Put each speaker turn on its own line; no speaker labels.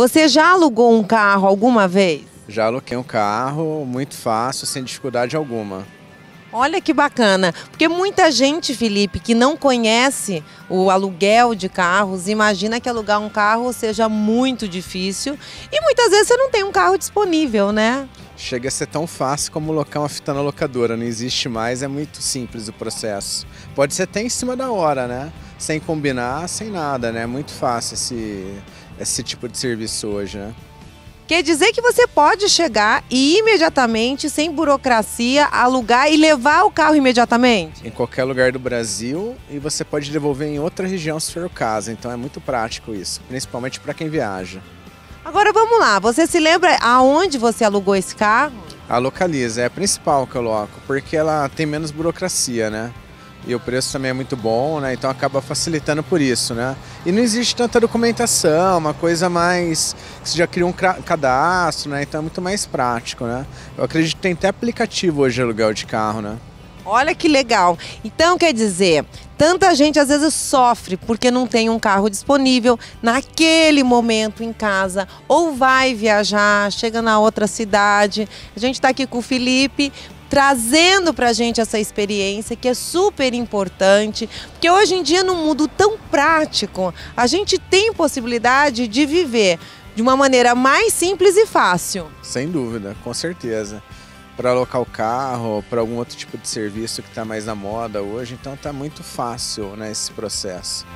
Você já alugou um carro alguma vez?
Já aloquei um carro, muito fácil, sem dificuldade alguma.
Olha que bacana, porque muita gente, Felipe, que não conhece o aluguel de carros, imagina que alugar um carro seja muito difícil e muitas vezes você não tem um carro disponível, né?
Chega a ser tão fácil como locar uma fita na locadora, não existe mais, é muito simples o processo. Pode ser até em cima da hora, né? Sem combinar, sem nada, né? É muito fácil esse, esse tipo de serviço hoje, né?
Quer dizer que você pode chegar e imediatamente, sem burocracia, alugar e levar o carro imediatamente?
Em qualquer lugar do Brasil e você pode devolver em outra região se for o caso. Então é muito prático isso, principalmente para quem viaja.
Agora vamos lá, você se lembra aonde você alugou esse carro?
A Localiza é a principal que eu coloco, porque ela tem menos burocracia, né? E o preço também é muito bom, né? Então acaba facilitando por isso, né? E não existe tanta documentação, uma coisa mais você já cria um cadastro, né? Então é muito mais prático, né? Eu acredito que tem até aplicativo hoje de aluguel de carro, né?
Olha que legal. Então quer dizer, tanta gente às vezes sofre porque não tem um carro disponível naquele momento em casa ou vai viajar, chega na outra cidade. A gente está aqui com o Felipe trazendo para a gente essa experiência que é super importante, porque hoje em dia, num mundo tão prático, a gente tem possibilidade de viver de uma maneira mais simples e fácil.
Sem dúvida, com certeza. Para alocar o carro, para algum outro tipo de serviço que está mais na moda hoje, então está muito fácil né, esse processo.